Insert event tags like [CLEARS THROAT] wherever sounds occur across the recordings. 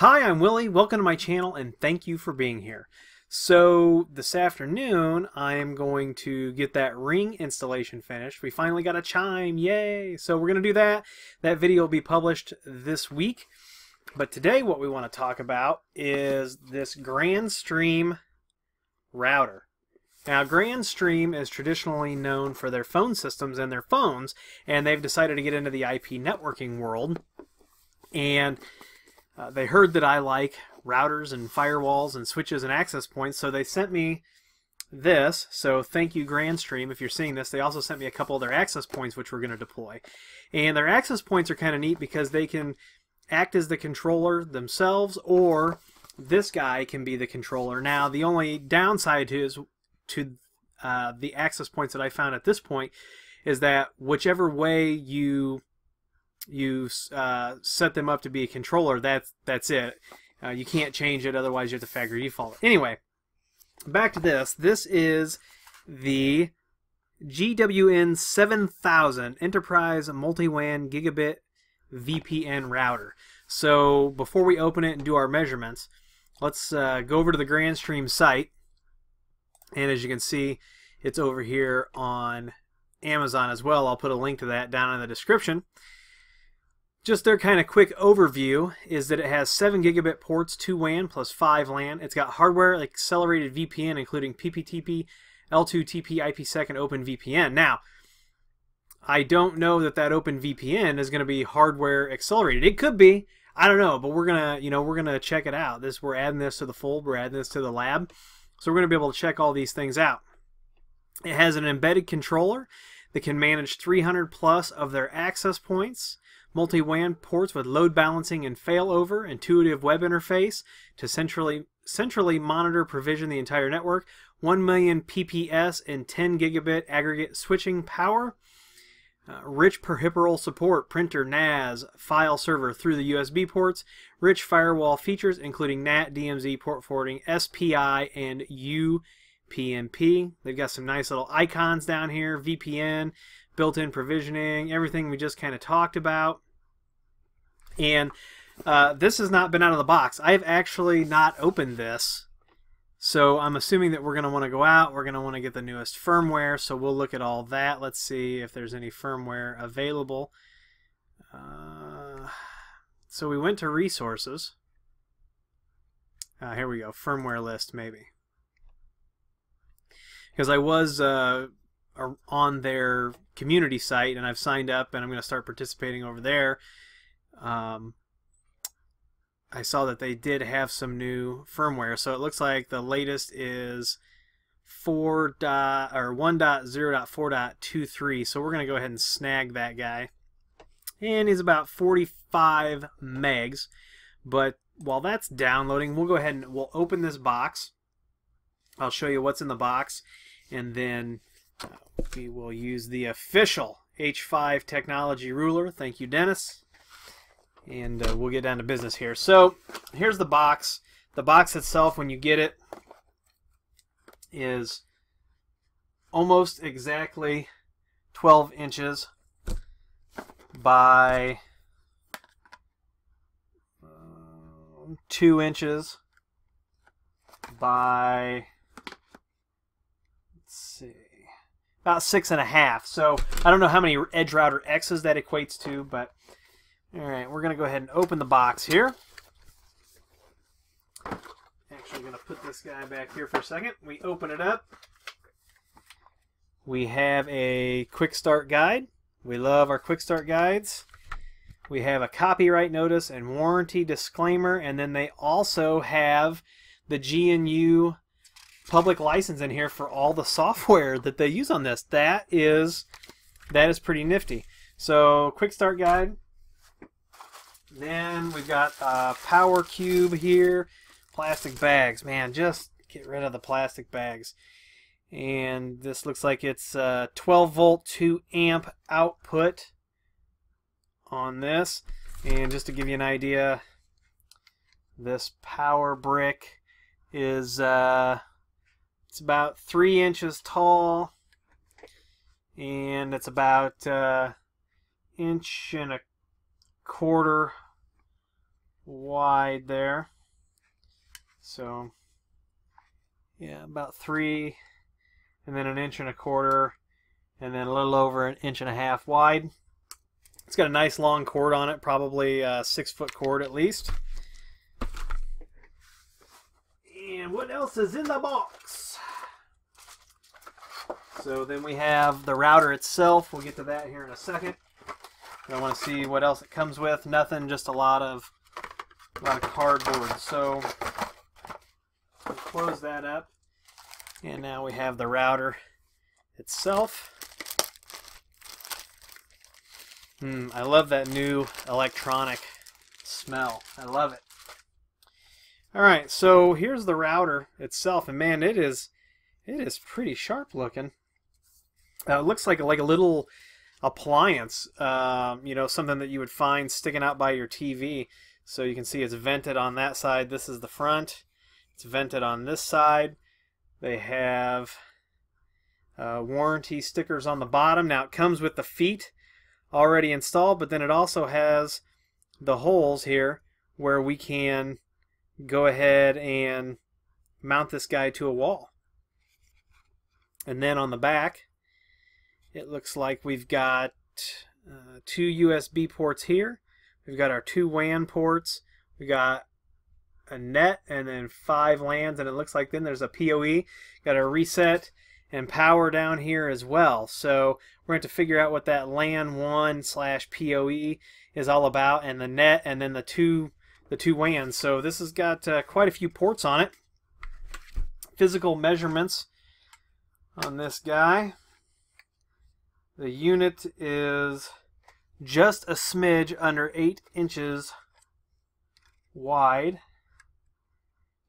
Hi, I'm Willie. Welcome to my channel and thank you for being here. So this afternoon I am going to get that ring installation finished. We finally got a chime, yay! So we're going to do that. That video will be published this week. But today what we want to talk about is this Grandstream router. Now, Grandstream is traditionally known for their phone systems and their phones, and they've decided to get into the IP networking world. And uh, they heard that I like routers and firewalls and switches and access points, so they sent me this. So thank you, Grandstream, if you're seeing this. They also sent me a couple of their access points, which we're going to deploy. And their access points are kind of neat because they can act as the controller themselves, or this guy can be the controller. Now, the only downside to is to uh, the access points that I found at this point is that whichever way you you uh, set them up to be a controller, that's that's it. Uh, you can't change it, otherwise you have to factory default. Anyway, back to this. This is the GWN 7000 Enterprise Multi-WAN Gigabit VPN router. So before we open it and do our measurements, let's uh, go over to the Grandstream site. And as you can see, it's over here on Amazon as well. I'll put a link to that down in the description. Just their kind of quick overview is that it has 7 gigabit ports, 2 WAN plus 5 LAN. It's got hardware accelerated VPN including PPTP, L2TP, IPsec, and OpenVPN. Now, I don't know that that OpenVPN is going to be hardware accelerated. It could be. I don't know, but we're gonna, you know, we're gonna check it out. This we're adding this to the fold. We're adding this to the lab, so we're gonna be able to check all these things out. It has an embedded controller that can manage 300 plus of their access points multi-WAN ports with load balancing and failover, intuitive web interface to centrally centrally monitor provision the entire network, 1 million PPS and 10 gigabit aggregate switching power, uh, rich peripheral support, printer, NAS, file server through the USB ports, rich firewall features including NAT, DMZ, port forwarding, SPI, and UPnP. They've got some nice little icons down here, VPN, built-in provisioning, everything we just kind of talked about. And uh, this has not been out of the box. I've actually not opened this. So I'm assuming that we're going to want to go out. We're going to want to get the newest firmware. So we'll look at all that. Let's see if there's any firmware available. Uh, so we went to resources. Uh, here we go. Firmware list, maybe. Because I was uh, on their community site and I've signed up and I'm going to start participating over there. Um, I saw that they did have some new firmware, so it looks like the latest is 4 dot or 1.0.4.23. So we're going to go ahead and snag that guy. And he's about 45 megs. But while that's downloading, we'll go ahead and we'll open this box. I'll show you what's in the box and then we will use the official H5 technology ruler. Thank you, Dennis. And uh, we'll get down to business here. So here's the box. The box itself, when you get it, is almost exactly 12 inches by uh, 2 inches by let's see about six and a half. So I don't know how many Edge Router X's that equates to, but all right, we're going to go ahead and open the box here. Actually, going to put this guy back here for a second. We open it up. We have a quick start guide. We love our quick start guides. We have a copyright notice and warranty disclaimer, and then they also have the GNU public license in here for all the software that they use on this. That is that is pretty nifty. So quick start guide. Then we've got a power cube here, plastic bags. Man, just get rid of the plastic bags. And this looks like it's a 12 volt 2 amp output on this. And just to give you an idea, this power brick is uh, it's about three inches tall, and it's about uh, inch and a quarter wide there. So, yeah, about three, and then an inch and a quarter, and then a little over an inch and a half wide. It's got a nice long cord on it, probably a six foot cord at least. And what else is in the box? So then we have the router itself. We'll get to that here in a second. I want to see what else it comes with. Nothing, just a lot of a lot of cardboard. So we'll close that up. And now we have the router itself. Hmm, I love that new electronic smell. I love it. Alright, so here's the router itself, and man, it is it is pretty sharp looking. Uh, it looks like like a little appliance, um, you know, something that you would find sticking out by your TV. So you can see it's vented on that side. This is the front. It's vented on this side. They have uh, warranty stickers on the bottom. Now it comes with the feet already installed, but then it also has the holes here where we can go ahead and mount this guy to a wall. And then on the back, it looks like we've got uh, two USB ports here. We've got our two WAN ports. We got a net and then five LANs, and it looks like then there's a PoE. Got a reset and power down here as well. So we're going to figure out what that LAN 1 slash PoE is all about, and the net, and then the two the two WANs. So this has got uh, quite a few ports on it. Physical measurements on this guy. The unit is just a smidge under 8 inches wide,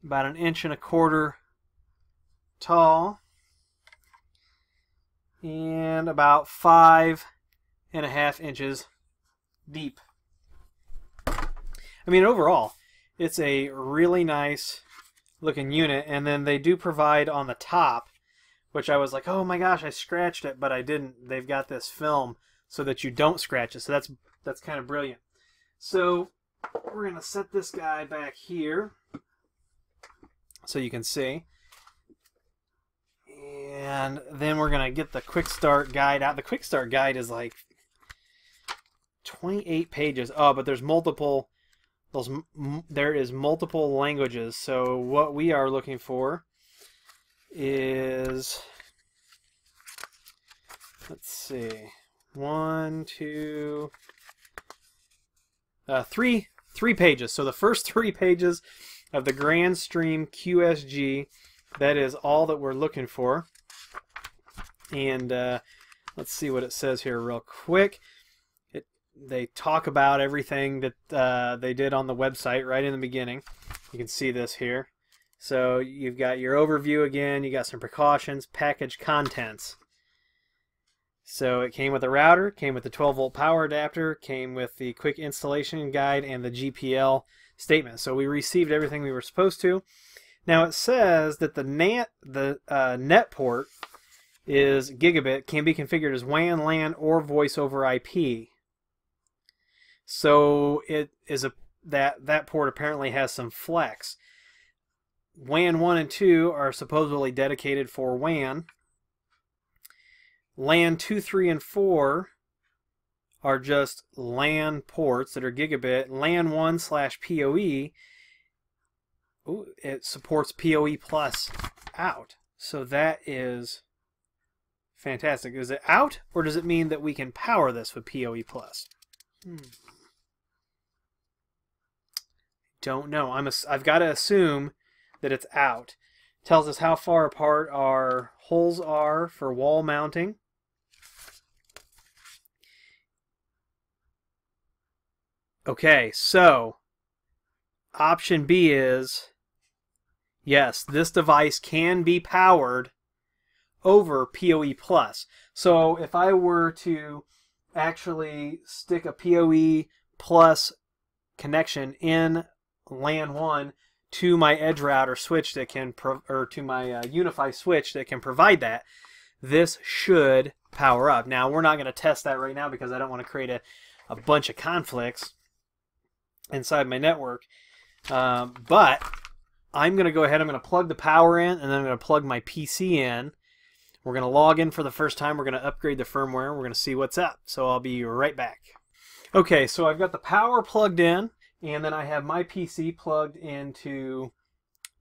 about an inch and a quarter tall, and about five and a half inches deep. I mean, overall, it's a really nice looking unit, and then they do provide on the top which I was like, oh my gosh, I scratched it, but I didn't. They've got this film so that you don't scratch it. So that's that's kind of brilliant. So we're gonna set this guy back here so you can see. And then we're gonna get the quick start guide out. The quick start guide is like 28 pages. Oh, but there's multiple. Those there is multiple languages. So what we are looking for is let's see one two uh, three three pages. So the first [LAUGHS] three pages of the Grandstream QSG that is all that we're looking for. And uh, let's see what it says here real quick. It they talk about everything that uh, they did on the website right in the beginning. You can see this here so you've got your overview again, you got some precautions, package contents. So it came with a router, came with the 12 volt power adapter, came with the quick installation guide and the GPL statement. So we received everything we were supposed to. Now it says that the NAT, the uh, net port is gigabit, can be configured as WAN, LAN, or voice over IP. So it is a that that port apparently has some flex. WAN 1 and 2 are supposedly dedicated for WAN. LAN 2, 3, and 4 are just LAN ports that are gigabit. LAN 1 slash PoE, ooh, it supports PoE plus out. So that is fantastic. Is it out, or does it mean that we can power this with PoE plus? Hmm. Don't know. I'm a, I've got to assume that it's out. Tells us how far apart our holes are for wall mounting. Okay, so option B is yes, this device can be powered over PoE Plus. So if I were to actually stick a PoE Plus connection in LAN 1 to my edge router switch that can or to my uh, UniFi switch that can provide that this should power up now we're not going to test that right now because i don't want to create a, a bunch of conflicts inside my network. Um, but I'm going to go ahead, I'm going to plug the power in, and then I'm going to plug my PC in. We're going to log in for the first time. We're going to upgrade the firmware. We're going to see what's up. So I'll be right back. Okay, so I've got the power plugged in, and then I have my PC plugged into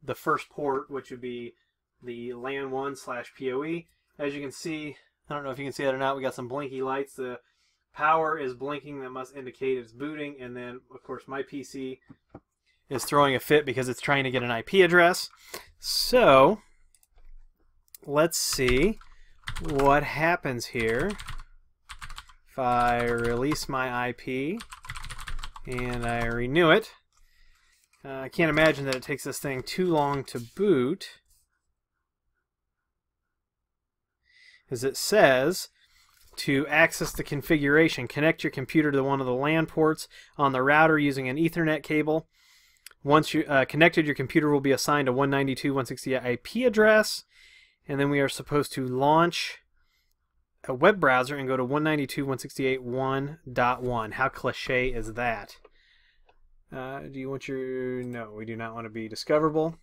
the first port, which would be the LAN 1 slash PoE. As you can see, I don't know if you can see that or not, we got some blinky lights. The power is blinking, that must indicate it's booting, and then, of course, my PC is throwing a fit because it's trying to get an IP address. So, let's see what happens here. If I release my IP and I renew it, uh, I can't imagine that it takes this thing too long to boot. As it says, to access the configuration, connect your computer to one of the LAN ports on the router using an Ethernet cable. Once you uh, connected, your computer will be assigned a 192.168 IP address, and then we are supposed to launch a web browser and go to 192.168.1.1. How cliche is that? Uh, do you want your... No, we do not want to be discoverable.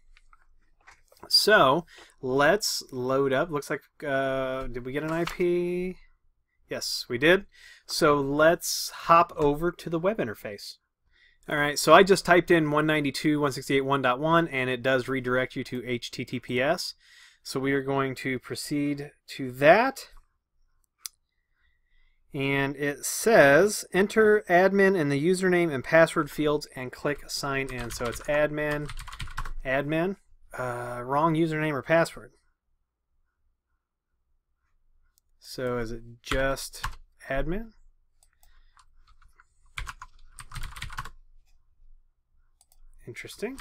So, let's load up. Looks like... Uh, did we get an IP? Yes, we did. So let's hop over to the web interface. All right, so I just typed in 192.168.1.1 and it does redirect you to HTTPS. So we are going to proceed to that. And it says enter admin in the username and password fields and click sign in. So it's admin, admin, uh, wrong username or password. So is it just admin? Interesting.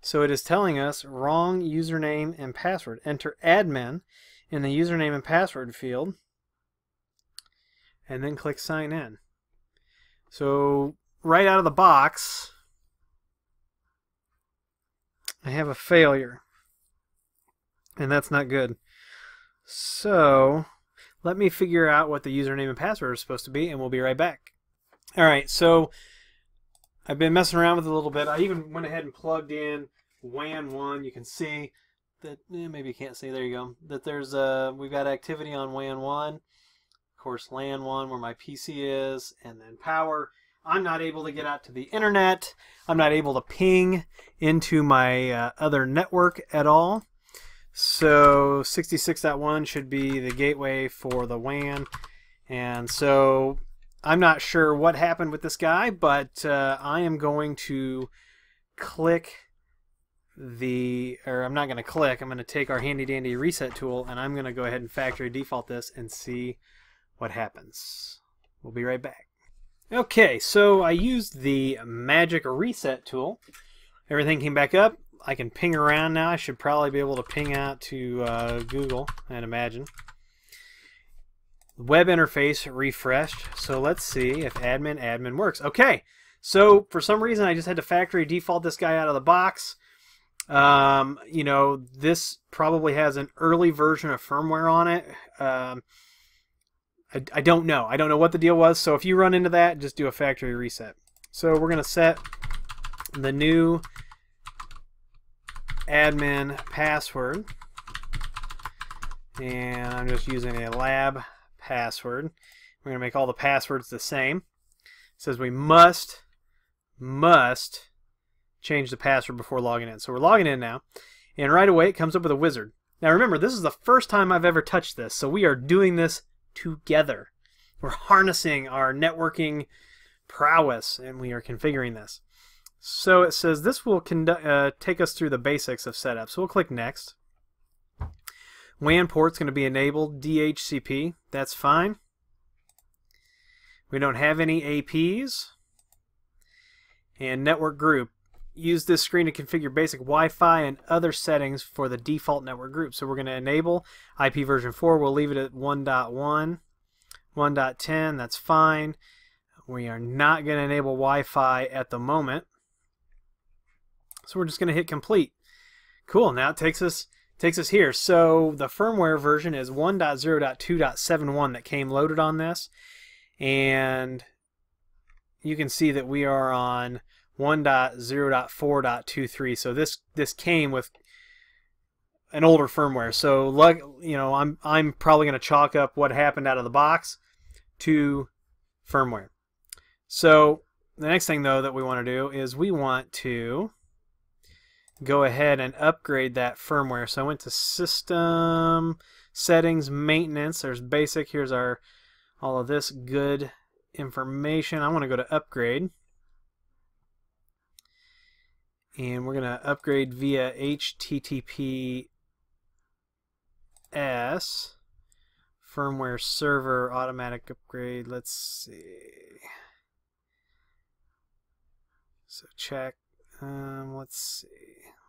So it is telling us wrong username and password. Enter admin in the username and password field and then click sign in. So right out of the box I have a failure and that's not good. So let me figure out what the username and password are supposed to be and we'll be right back. Alright, so I've been messing around with it a little bit. I even went ahead and plugged in WAN 1. You can see that, eh, maybe you can't see, there you go, that there's, uh, we've got activity on WAN 1. Of course, LAN 1 where my PC is, and then power. I'm not able to get out to the internet. I'm not able to ping into my uh, other network at all. So 66.1 should be the gateway for the WAN. And so I'm not sure what happened with this guy, but uh, I am going to click the, or I'm not going to click, I'm going to take our handy dandy reset tool and I'm going to go ahead and factory default this and see what happens. We'll be right back. Okay, so I used the magic reset tool. Everything came back up. I can ping around now. I should probably be able to ping out to uh, Google, I'd imagine web interface refreshed. So let's see if admin admin works. Okay, so for some reason I just had to factory default this guy out of the box. Um, you know, this probably has an early version of firmware on it. Um, I, I don't know. I don't know what the deal was. So if you run into that, just do a factory reset. So we're going to set the new admin password. And I'm just using a lab password. We're going to make all the passwords the same. It says we must, must change the password before logging in. So we're logging in now. And right away it comes up with a wizard. Now remember, this is the first time I've ever touched this. So we are doing this together. We're harnessing our networking prowess and we are configuring this. So it says this will uh, take us through the basics of setup. So we'll click next. WAN port's going to be enabled DHCP. That's fine. We don't have any APs. And network group. Use this screen to configure basic Wi-Fi and other settings for the default network group. So we're going to enable IP version 4. We'll leave it at 1.1. 1.10, that's fine. We are not going to enable Wi-Fi at the moment. So we're just going to hit complete. Cool, now it takes us takes us here. So the firmware version is 1.0.2.71 that came loaded on this. And you can see that we are on 1.0.4.23. So this this came with an older firmware. So like you know, I'm I'm probably going to chalk up what happened out of the box to firmware. So the next thing though that we want to do is we want to go ahead and upgrade that firmware. So I went to system settings maintenance. There's basic. Here's our all of this good information. I want to go to upgrade. And we're going to upgrade via HTTPS firmware server automatic upgrade. Let's see. So check. Um, let's see.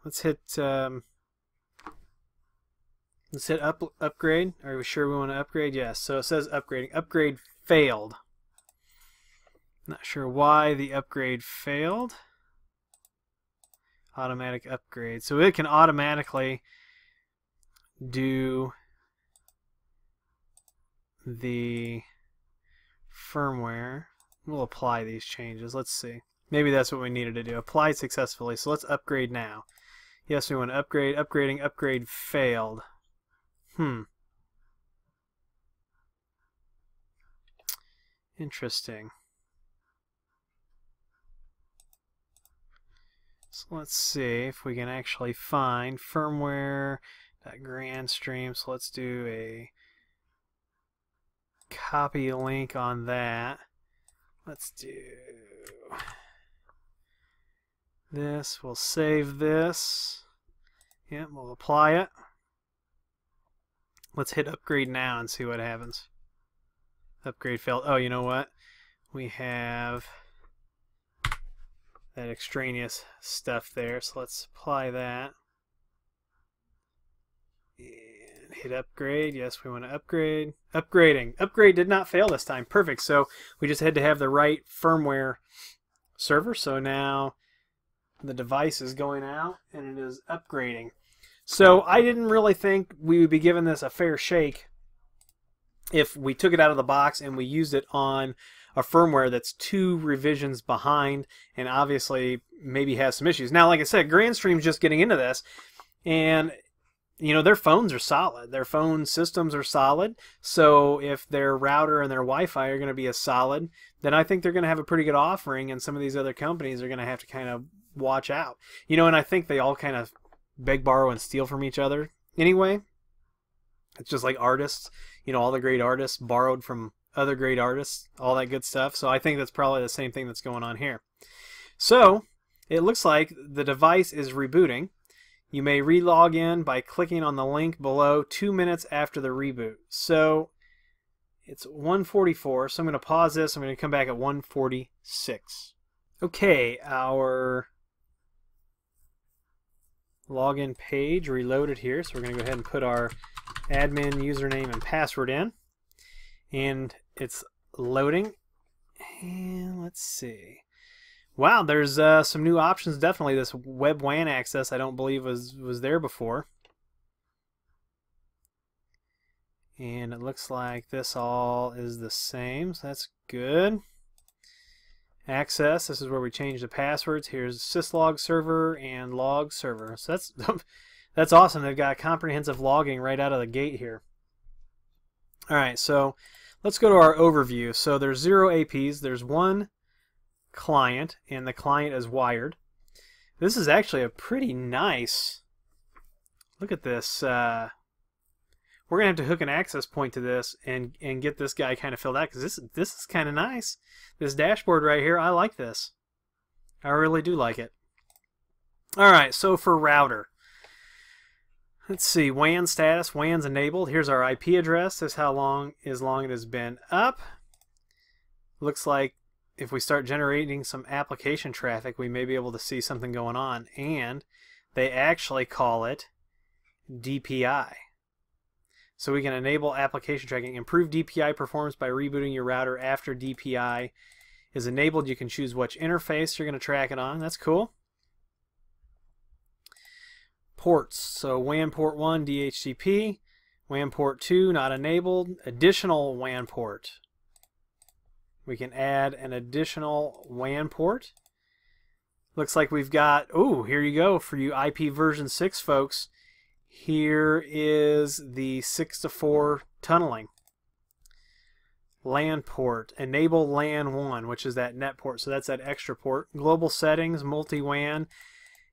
Let's hit. Um, let's hit up upgrade. Are we sure we want to upgrade? Yes. So it says upgrading. Upgrade failed. Not sure why the upgrade failed. Automatic upgrade. So it can automatically do the firmware. We'll apply these changes. Let's see. Maybe that's what we needed to do. Applied successfully. So let's upgrade now. Yes, we want to upgrade. Upgrading. Upgrade failed. Hmm. Interesting. So let's see if we can actually find firmware that Grandstream. So let's do a copy link on that. Let's do this. We'll save this. Yep, we'll apply it. Let's hit upgrade now and see what happens. Upgrade failed. Oh, you know what? We have that extraneous stuff there. So let's apply that. And hit upgrade. Yes, we want to upgrade. Upgrading. Upgrade did not fail this time. Perfect. So we just had to have the right firmware server. So now the device is going out and it is upgrading. So I didn't really think we would be giving this a fair shake if we took it out of the box and we used it on a firmware that's two revisions behind and obviously maybe has some issues. Now, like I said, Grandstream's just getting into this, and you know their phones are solid. Their phone systems are solid. So if their router and their Wi-Fi are going to be as solid, then I think they're going to have a pretty good offering, and some of these other companies are going to have to kind of watch out. You know, and I think they all kind of beg, borrow, and steal from each other anyway. It's just like artists. You know, all the great artists borrowed from other great artists, all that good stuff. So I think that's probably the same thing that's going on here. So it looks like the device is rebooting. You may relog in by clicking on the link below two minutes after the reboot. So it's 144, so I'm going to pause this. I'm going to come back at 146. Okay, our login page reloaded here. So we're going to go ahead and put our admin username and password in. And it's loading. And let's see. Wow, there's uh, some new options. Definitely this web WAN access I don't believe was, was there before. And it looks like this all is the same, so that's good. Access, this is where we change the passwords. Here's syslog server and log server. So that's [LAUGHS] that's awesome. They've got comprehensive logging right out of the gate here. All right, so let's go to our overview. So there's zero APs. There's one client, and the client is wired. This is actually a pretty nice. Look at this. Uh, we're gonna have to hook an access point to this and and get this guy kind of filled out because this this is kind of nice. This dashboard right here, I like this. I really do like it. All right, so for router. Let's see, WAN status, WAN's enabled. Here's our IP address. This is how long is long it has been up. Looks like if we start generating some application traffic, we may be able to see something going on. And they actually call it DPI. So we can enable application tracking. Improve DPI performance by rebooting your router after DPI is enabled. You can choose which interface you're going to track it on. That's cool ports. So WAN port 1 DHCP, WAN port 2 not enabled, additional WAN port. We can add an additional WAN port. Looks like we've got, oh, here you go for you IP version 6 folks. Here is the 6 to 4 tunneling. LAN port, enable LAN 1, which is that net port, so that's that extra port. Global settings, multi-WAN.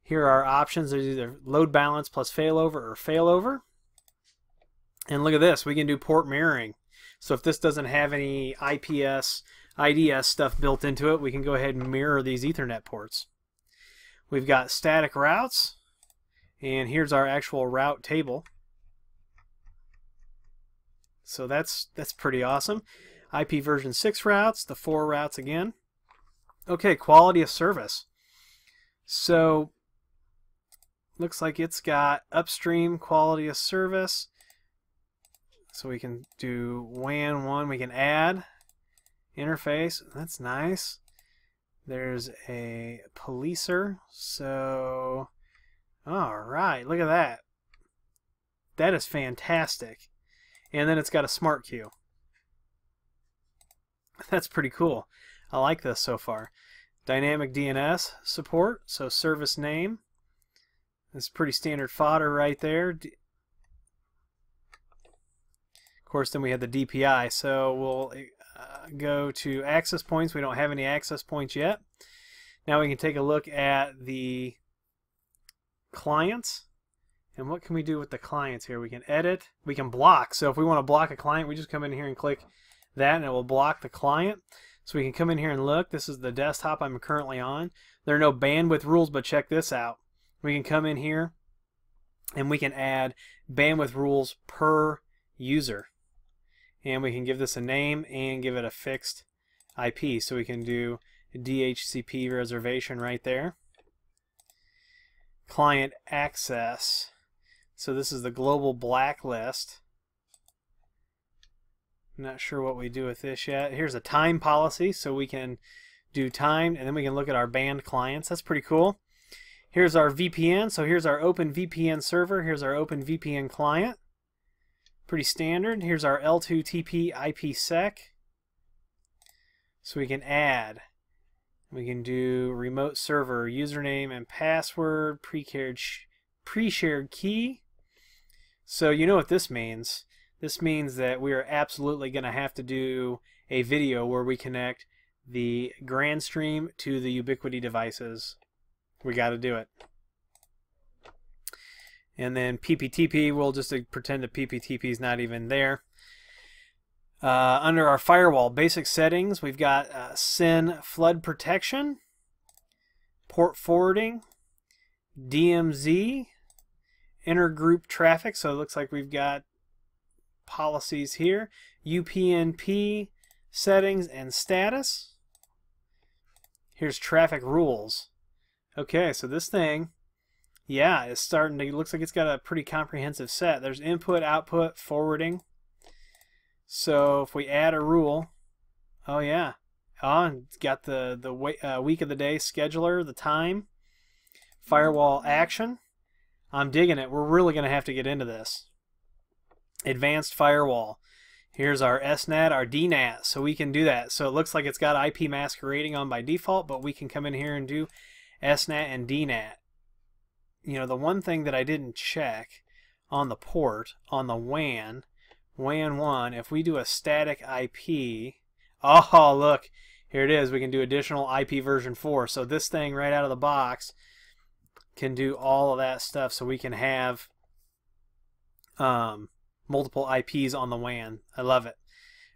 Here are options. There's either load balance plus failover or failover. And look at this, we can do port mirroring. So if this doesn't have any IPS, IDS stuff built into it, we can go ahead and mirror these Ethernet ports. We've got static routes, and here's our actual route table. So that's that's pretty awesome. IP version 6 routes, the 4 routes again. Okay, quality of service. So looks like it's got upstream quality of service. So we can do WAN 1, we can add interface. That's nice. There's a policer. So, all right, look at that. That is fantastic. And then it's got a smart queue. [LAUGHS] That's pretty cool. I like this so far. Dynamic DNS support, so service name. That's pretty standard fodder right there. Of course, then we have the DPI. So we'll uh, go to access points. We don't have any access points yet. Now we can take a look at the clients. And what can we do with the clients here? We can edit. We can block. So if we want to block a client, we just come in here and click that and it will block the client. So we can come in here and look. This is the desktop I'm currently on. There are no bandwidth rules, but check this out. We can come in here and we can add bandwidth rules per user. And we can give this a name and give it a fixed IP. So we can do DHCP reservation right there. Client access. So this is the global blacklist. Not sure what we do with this yet. Here's a time policy, so we can do time, and then we can look at our banned clients. That's pretty cool. Here's our VPN. So here's our Open VPN server. Here's our Open VPN client. Pretty standard. Here's our L2TP IPsec. So we can add. We can do remote server username and password, pre-shared pre-shared key. So you know what this means. This means that we are absolutely going to have to do a video where we connect the Grandstream to the Ubiquiti devices. We got to do it. And then PPTP, we'll just pretend that PPTP is not even there. Uh, under our firewall basic settings, we've got uh, SYN flood protection, port forwarding, DMZ, intergroup traffic. So it looks like we've got policies here, UPnP settings and status. Here's traffic rules. Okay, so this thing, yeah, is starting to, it looks like it's got a pretty comprehensive set. There's input, output, forwarding. So if we add a rule, oh yeah, oh, it's got the, the uh, week of the day scheduler, the time, firewall action. I'm digging it. We're really going to have to get into this. Advanced firewall. Here's our SNAT, our DNAT, so we can do that. So it looks like it's got IP masquerading on by default, but we can come in here and do SNAT and DNAT. You know, the one thing that I didn't check on the port, on the WAN, WAN 1, if we do a static IP, oh, [LAUGHS] look, here it is. We can do additional IP version 4. So this thing right out of the box can do all of that stuff. So we can have um, multiple IPs on the WAN. I love it.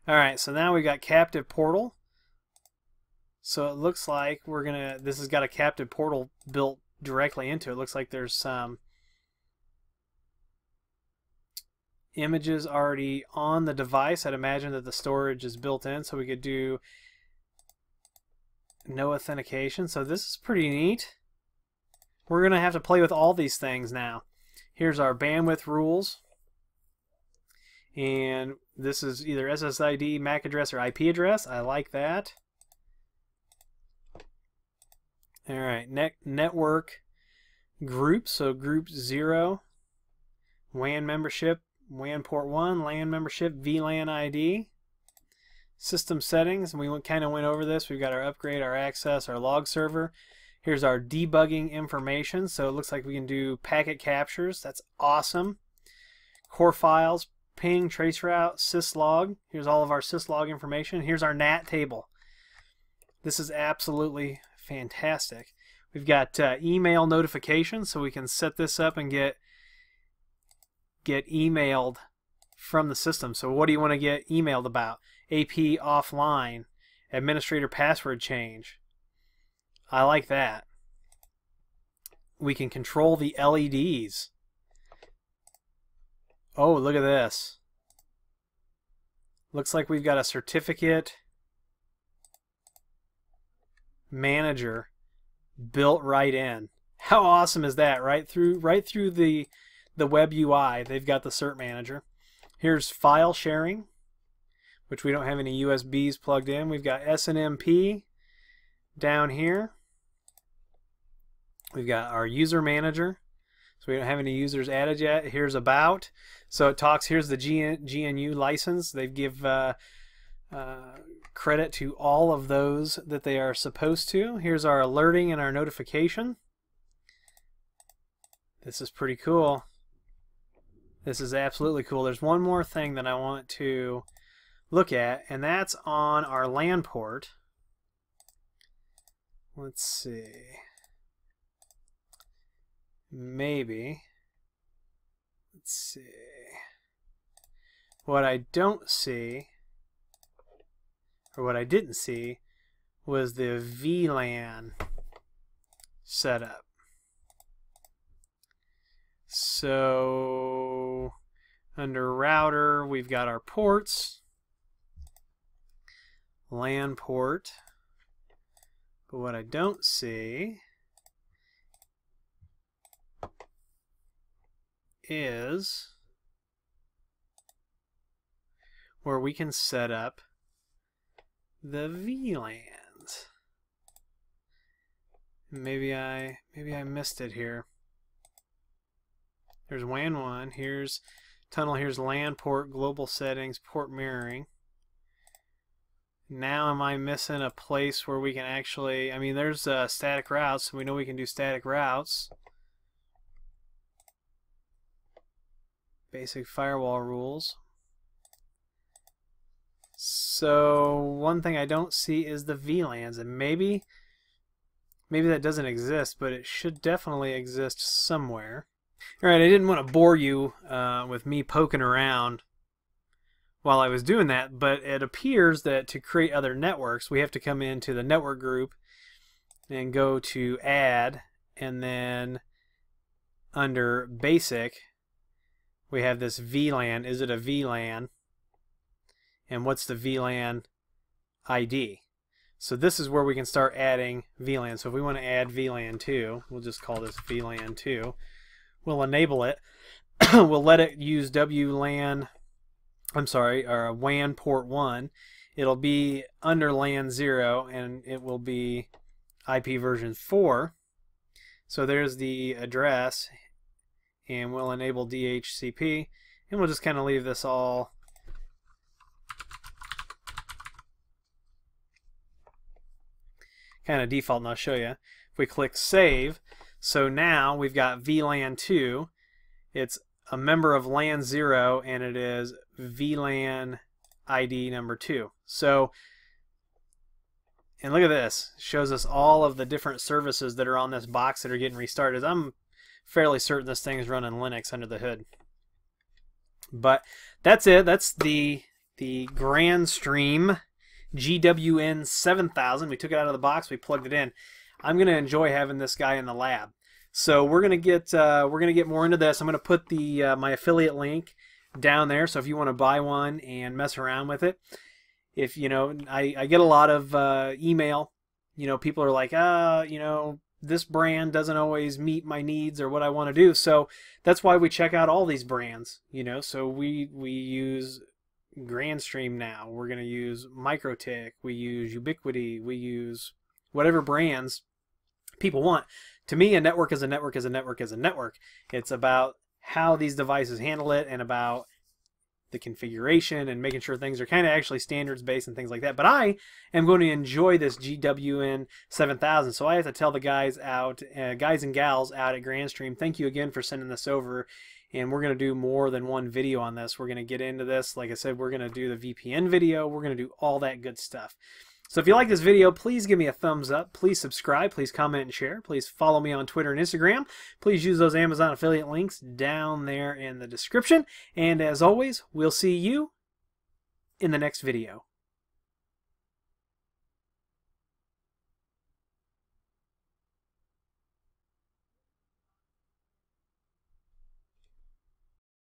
All right, so now we've got captive portal. So it looks like we're gonna. This has got a captive portal built directly into it. looks like there's some images already on the device. I'd imagine that the storage is built in, so we could do no authentication. So this is pretty neat. We're gonna have to play with all these things now. Here's our bandwidth rules and this is either SSID, MAC address, or IP address. I like that. All right, net network group. So group zero, WAN membership, WAN port one, LAN membership, VLAN ID. system settings, and we kind of went over this. We've got our upgrade, our access, our log server. Here's our debugging information. So it looks like we can do packet captures. That's awesome. Core files, ping, traceroute, syslog. Here's all of our syslog information. Here's our NAT table. This is absolutely fantastic. We've got uh, email notifications, so we can set this up and get get emailed from the system. So what do you want to get emailed about? AP offline, administrator password change. I like that. We can control the LEDs. Oh, look at this. Looks like we've got a certificate manager built right in. How awesome is that? Right through right through the the web UI, they've got the cert manager. Here's file sharing, which we don't have any USBs plugged in. We've got SNMP down here. We've got our user manager. So we don't have any users added yet. Here's about. So it talks, here's the GN, GNU license. They give uh, uh, credit to all of those that they are supposed to. Here's our alerting and our notification. This is pretty cool. This is absolutely cool. There's one more thing that I want to look at, and that's on our LAN port. Let's see. Maybe. Let's see. What I don't see, or what I didn't see, was the VLAN setup. So under router, we've got our ports, LAN port. But what I don't see is where we can set up the VLANs. Maybe I maybe I missed it here. There's WAN 1. Here's tunnel. Here's LAN port, global settings, port mirroring. Now am I missing a place where we can actually, I mean there's uh, static routes, so we know we can do static routes. Basic firewall rules. So one thing I don't see is the VLANs, and maybe maybe that doesn't exist, but it should definitely exist somewhere. All right, I didn't want to bore you uh, with me poking around while I was doing that, but it appears that to create other networks, we have to come into the network group and go to add, and then under basic, we have this VLAN. Is it a VLAN? And what's the VLAN ID? So this is where we can start adding VLAN. So if we want to add VLAN 2, we'll just call this VLAN 2 we'll enable it. [CLEARS THROAT] we'll let it use WLAN, I'm sorry, or WAN port 1. It'll be under LAN 0 and it will be IP version 4. So there's the address and we'll enable DHCP and we'll just kind of leave this all kind of default and I'll show you. If we click save, so now we've got VLAN 2. It's a member of LAN 0 and it is VLAN ID number 2. So and look at this. It shows us all of the different services that are on this box that are getting restarted. I'm fairly certain this thing is running Linux under the hood. But that's it. That's the the Grandstream GWN 7000. We took it out of the box. We plugged it in. I'm going to enjoy having this guy in the lab. So we're going to get uh, we're going to get more into this. I'm going to put the uh, my affiliate link down there. So if you want to buy one and mess around with it, if you know, I, I get a lot of uh, email. You know, people are like, ah, uh, you know, this brand doesn't always meet my needs or what I want to do. So that's why we check out all these brands. You know, so we we use Grandstream now. We're going to use MikroTik. We use Ubiquiti. We use whatever brands people want. To me, a network is a network is a network is a network. It's about how these devices handle it and about the configuration and making sure things are kind of actually standards based and things like that. But I am going to enjoy this GWN 7000, so I have to tell the guys out, uh, guys and gals out at Grandstream, thank you again for sending this over. And we're going to do more than one video on this. We're going to get into this. Like I said, we're going to do the VPN video. We're going to do all that good stuff. So if you like this video, please give me a thumbs up. Please subscribe. Please comment and share. Please follow me on Twitter and Instagram. Please use those Amazon affiliate links down there in the description. And as always, we'll see you in the next video.